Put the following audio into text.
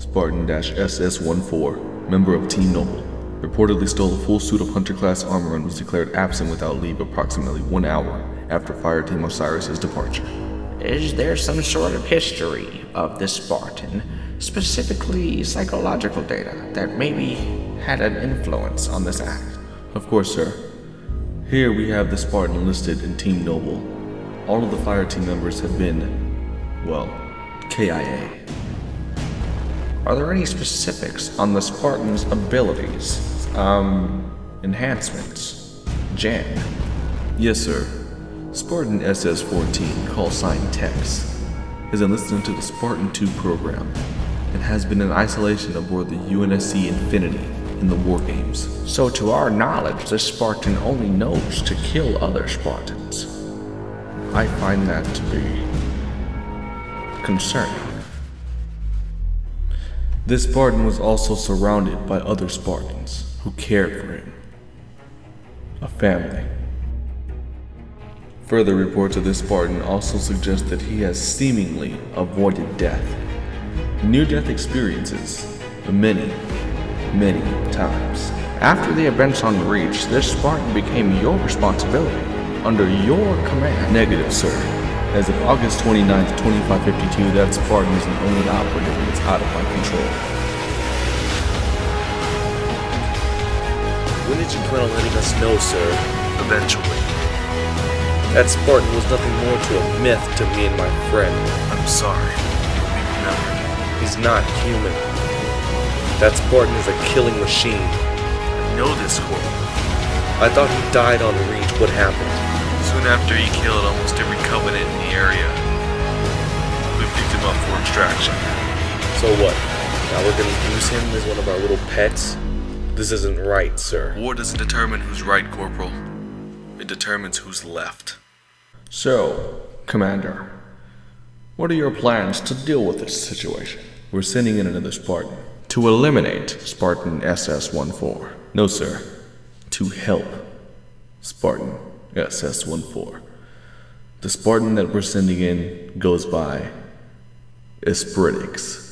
Spartan SS-14, member of Team Noble, reportedly stole a full suit of Hunter class armor and was declared absent without leave approximately one hour after Fireteam Osiris's departure. Is there some sort of history of this Spartan, specifically psychological data, that maybe had an influence on this act? Of course, sir. Here we have the Spartan listed in Team Noble. All of the fire team members have been, well, KIA. Are there any specifics on the Spartan's abilities? Um, enhancements? Gen? Yes, sir. Spartan SS 14, call sign Tex, is enlisted into the Spartan 2 program and has been in isolation aboard the UNSC Infinity in the War Games. So, to our knowledge, this Spartan only knows to kill other Spartans. I find that to be concerning. This Spartan was also surrounded by other Spartans who cared for him. A family. Further reports of this Spartan also suggest that he has seemingly avoided death. Near death experiences many, many times. After the events on Reach, this Spartan became your responsibility, under your command. Negative, sir. As of August 29th, 2552, that Spartan is the only operative and it's out of my control. When did you plan on letting us know, sir? Eventually. That Spartan was nothing more to a myth to me and my friend. I'm sorry. You'll be remembered. He's not human. That Spartan is a killing machine. I know this, Corporal. I thought he died on the Reach. What happened? Soon after he killed almost every Covenant in the area, we picked him up for extraction. So what? Now we're gonna use him as one of our little pets? This isn't right, sir. War doesn't determine who's right, Corporal. It determines who's left. So, Commander, what are your plans to deal with this situation? We're sending in another Spartan. To eliminate Spartan SS-14. No, sir. To help Spartan SS-14. The Spartan that we're sending in goes by Espritix.